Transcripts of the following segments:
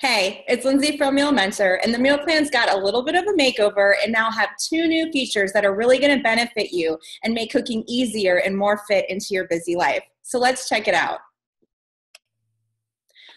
Hey, it's Lindsay from Meal Mentor, and the meal plan's got a little bit of a makeover and now have two new features that are really going to benefit you and make cooking easier and more fit into your busy life. So let's check it out.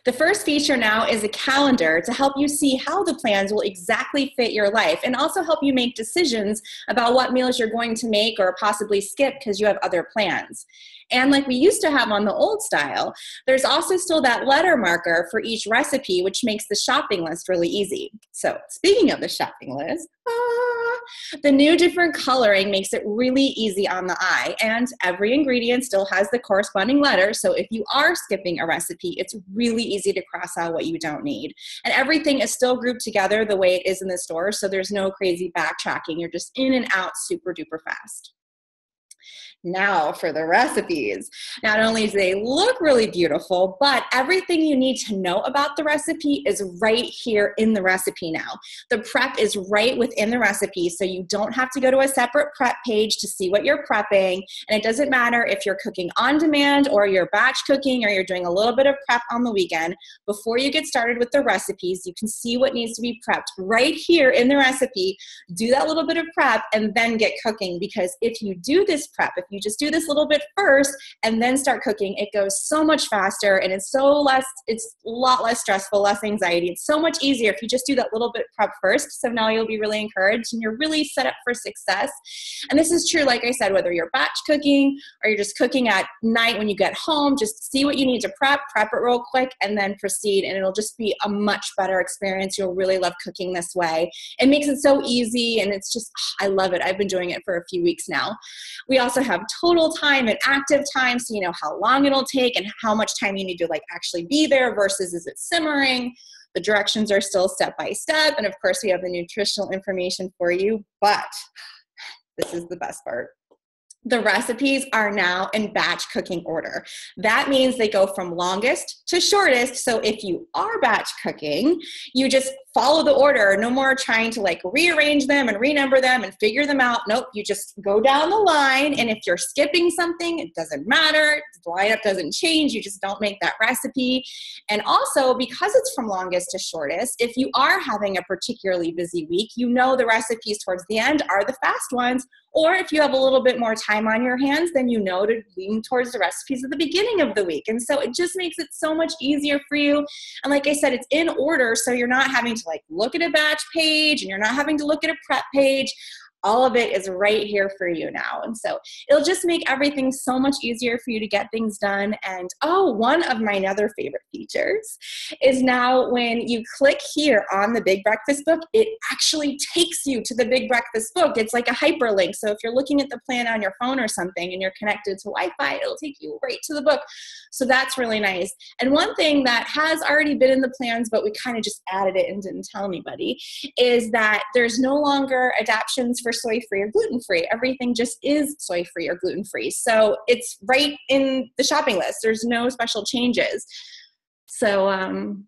The first feature now is a calendar to help you see how the plans will exactly fit your life and also help you make decisions about what meals you're going to make or possibly skip because you have other plans. And like we used to have on the old style, there's also still that letter marker for each recipe, which makes the shopping list really easy. So, speaking of the shopping list, ah, the new different coloring makes it really easy on the eye, and every ingredient still has the corresponding letter. So, if you are skipping a recipe, it's really easy to cross out what you don't need. And everything is still grouped together the way it is in the store, so there's no crazy backtracking. You're just in and out super duper fast. Now for the recipes. Not only do they look really beautiful, but everything you need to know about the recipe is right here in the recipe now. The prep is right within the recipe, so you don't have to go to a separate prep page to see what you're prepping. And it doesn't matter if you're cooking on demand or you're batch cooking or you're doing a little bit of prep on the weekend. Before you get started with the recipes, you can see what needs to be prepped right here in the recipe. Do that little bit of prep and then get cooking because if you do this prep, if you just do this little bit first and then start cooking, it goes so much faster and it's so less, it's a lot less stressful, less anxiety. It's so much easier if you just do that little bit prep first. So now you'll be really encouraged and you're really set up for success. And this is true, like I said, whether you're batch cooking or you're just cooking at night when you get home, just see what you need to prep, prep it real quick, and then proceed. And it'll just be a much better experience. You'll really love cooking this way. It makes it so easy and it's just, I love it. I've been doing it for a few weeks now. We also have total time and active time so you know how long it'll take and how much time you need to like actually be there versus is it simmering the directions are still step by step and of course we have the nutritional information for you but this is the best part the recipes are now in batch cooking order. That means they go from longest to shortest. So if you are batch cooking, you just follow the order. No more trying to like rearrange them and renumber them and figure them out. Nope, you just go down the line. And if you're skipping something, it doesn't matter. The lineup doesn't change. You just don't make that recipe. And also, because it's from longest to shortest, if you are having a particularly busy week, you know the recipes towards the end are the fast ones. Or if you have a little bit more time on your hands, then you know to lean towards the recipes at the beginning of the week. And so it just makes it so much easier for you. And like I said, it's in order, so you're not having to to like look at a batch page and you're not having to look at a prep page all of it is right here for you now. And so it'll just make everything so much easier for you to get things done. And oh, one of my other favorite features is now when you click here on the Big Breakfast book, it actually takes you to the Big Breakfast book. It's like a hyperlink. So if you're looking at the plan on your phone or something and you're connected to Wi Fi, it'll take you right to the book. So that's really nice. And one thing that has already been in the plans, but we kind of just added it and didn't tell anybody, is that there's no longer adaptions for soy free or gluten free. Everything just is soy free or gluten free. So it's right in the shopping list. There's no special changes. So um,